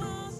Oh.